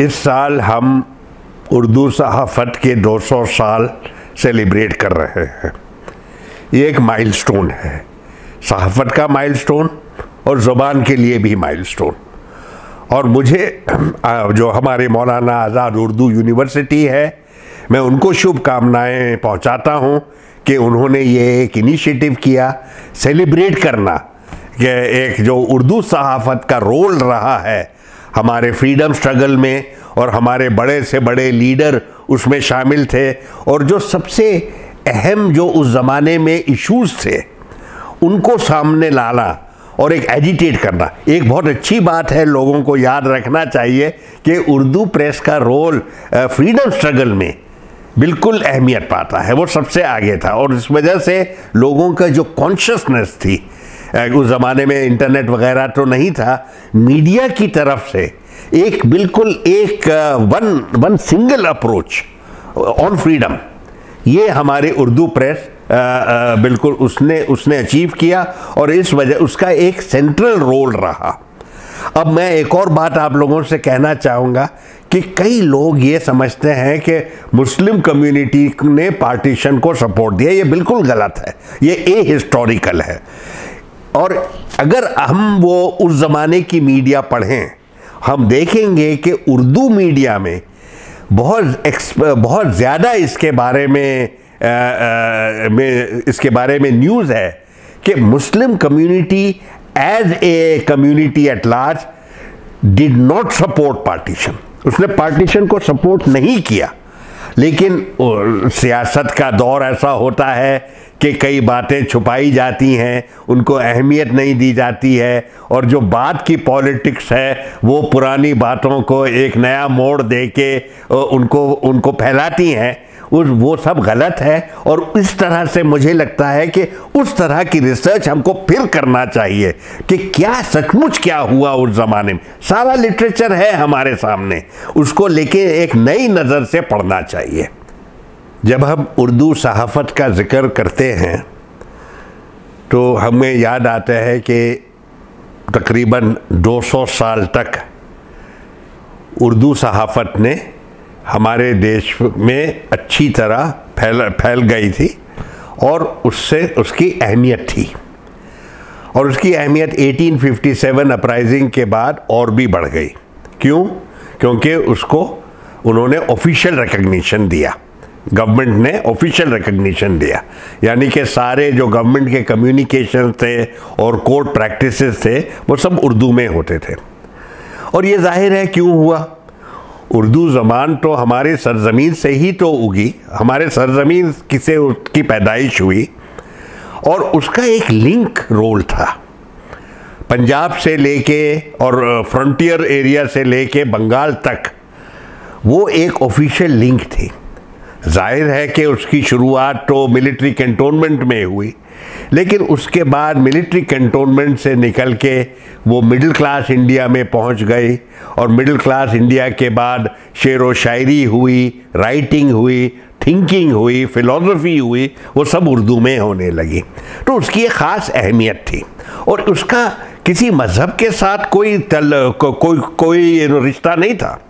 इस साल हम उर्दू सहाफ़त के 200 साल सेलिब्रेट कर रहे हैं। ये एक माइलस्टोन है। सहाफ़त का माइलस्टोन और ज़ुबान के लिए भी माइलस्टोन। और मुझे जो हमारे मौलाना आज़ाद उर्दू यूनिवर्सिटी है, मैं उनको शुभकामनाएँ पहुंचाता हूँ कि उन्होंने ये एक इनिशिएटिव किया सेलिब्रेट करना, कि एक जो उर्दू सहाफ़त का रोल रहा है हमारे फ्रीडम स्ट्रगल में और हमारे बड़े से बड़े लीडर उसमें शामिल थे और जो सबसे अहम जो उस ज़माने में इश्यूज़ थे, उनको सामने लाना और एक एजिटेट करना। एक बहुत अच्छी बात है, लोगों को याद रखना चाहिए कि उर्दू प्रेस का रोल फ्रीडम स्ट्रगल में बिल्कुल अहमियत पाता है, वो सबसे आगे था। और इस वजह से लोगों का जो कॉन्शियसनेस थी उस ज़माने में इंटरनेट वगैरह तो नहीं था। मीडिया की तरफ़ से एक बिल्कुल एक one one single approach on freedom ये हमारे उर्दू प्रेस आ, आ, बिल्कुल उसने उसने अचीव किया और इस वजह उसका एक सेंट्रल रोल रहा। अब मैं एक और बात आप लोगों से कहना चाहूँगा कि कई लोग ये समझते हैं कि मुस्लिम कम्युनिटी ने पार्टीशन को सपोर्ट दिया। ये बिल्कुल गलत है। ये ए हिस्टोरिकल है। और अगर हम वो उस ज़माने की मीडिया पढ़ें हम देखेंगे कि उर्दू मीडिया में बहुत बहुत ज़्यादा इसके बारे में आ, आ, में इसके बारे में न्यूज़ है कि Muslim community as a community at large did not support partition. उसने पार्टीशन को सपोर्ट नहीं किया। लेकिन सियासत का दौर ऐसा होता है कि कई बातें छुपाई जाती हैं, उनको अहमियत नहीं दी जाती है, और जो बात की पॉलिटिक्स है, वो पुरानी बातों को एक नया मोड़ दे के उनको उनको फैलाती हैं, उस, वो सब गलत है, और इस तरह से मुझे लगता है कि उस तरह की रिसर्च हमको फिर करना चाहिए कि क्या सचमुच क्या हुआ उस ज़माने में। सारा लिटरेचर है हमारे सामने, उसको लेके एक नई नज़र से पढ़ना चाहिए। जब हम उर्दू सहाफ़त का ज़िक्र करते हैं तो हमें याद आता है कि तकरीबन 200 साल तक उर्दू सहाफ़त ने हमारे देश में अच्छी तरह फैल फैल गई थी और उससे उसकी अहमियत थी। और उसकी अहमियत 1857 अपराइजिंग के बाद और भी बढ़ गई। क्यों? क्योंकि उसको उन्होंने ऑफिशियल रिकग्निशन दिया। गवर्नमेंट ने ऑफिशियल रिकग्निशन दिया। यानी कि सारे जो गवर्नमेंट के कम्युनिकेशन थे और कोर्ट प्रैक्टिस थे, वो सब उर्दू में होते थे। और ये ज़ाहिर है क्यों हुआ? उर्दू ज़बान तो हमारे सरजमीन से ही तो उगी, हमारे सरजमीन किसे उसकी पैदाइश हुई? और उसका एक लिंक रोल था। पंजाब से लेके और फ्रंटियर एरिया से लेके बंगाल तक, वो एक ऑफिशियल लिंक थी। ज़ाहिर है कि उसकी शुरुआत तो मिलिट्री कैंटोनमेंट में हुई लेकिन उसके बाद मिलिट्री कैंटोनमेंट से निकल के वो मिडिल क्लास इंडिया में पहुँच गई और मिडिल क्लास इंडिया के बाद शेर व शायरी हुई राइटिंग हुई थिंकिंग हुई फिलॉसफी हुई वो सब उर्दू में होने लगी। तो उसकी एक ख़ास अहमियत थी और उसका किसी मज़हब के साथ कोई तल को, कोई कोई रिश्ता नहीं था।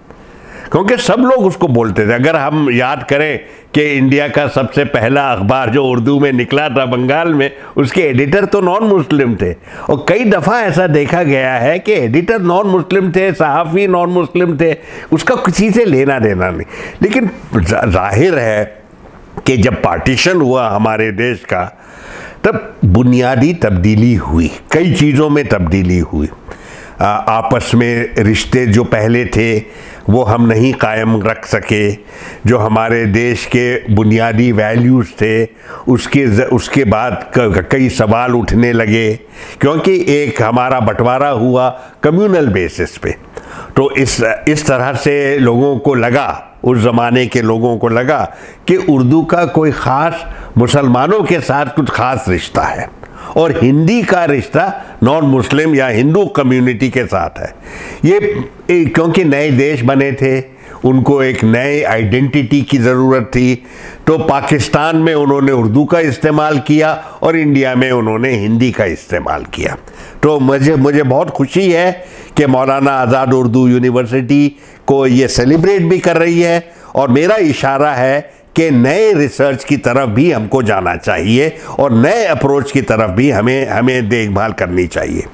क्योंकि सब लोग उसको बोलते थे। अगर हम याद करें कि इंडिया का सबसे पहला अखबार जो उर्दू में निकला था, बंगाल में, उसके एडिटर तो नॉन मुस्लिम थे। और कई दफ़ा ऐसा देखा गया है कि एडिटर नॉन मुस्लिम थे, सहाफ़ी नॉन मुस्लिम थे, उसका किसी से लेना देना नहीं। लेकिन ज़ाहिर है कि जब पार्टीशन हुआ हमारे देश का, तब बुनियादी तब्दीली हुई, कई चीज़ों में तब्दीली हुई। आपस में रिश्ते जो पहले थे, वो हम नहीं कायम रख सके। जो हमारे देश के बुनियादी वैल्यूज़ थे, उसके उसके बाद कई सवाल उठने लगे। क्योंकि एक हमारा बंटवारा हुआ कम्युनल बेसिस पे। तो इस इस तरह से लोगों को लगा, उस ज़माने के लोगों को लगा कि उर्दू का कोई ख़ास मुसलमानों के साथ कुछ ख़ास रिश्ता है। और हिंदी का रिश्ता नॉन मुस्लिम या हिंदू कम्युनिटी के साथ है। ये क्योंकि नए देश बने थे, उनको एक नए आइडेंटिटी की ज़रूरत थी तो पाकिस्तान में उन्होंने उर्दू का इस्तेमाल किया और इंडिया में उन्होंने हिंदी का इस्तेमाल किया। तो मुझे मुझे बहुत खुशी है कि मौलाना आज़ाद उर्दू यूनिवर्सिटी को ये सेलिब्रेट भी कर रही है और मेरा इशारा है कि नए रिसर्च की तरफ़ भी हमको जाना चाहिए और नए अप्रोच की तरफ़ भी हमें हमें देखभाल करनी चाहिए।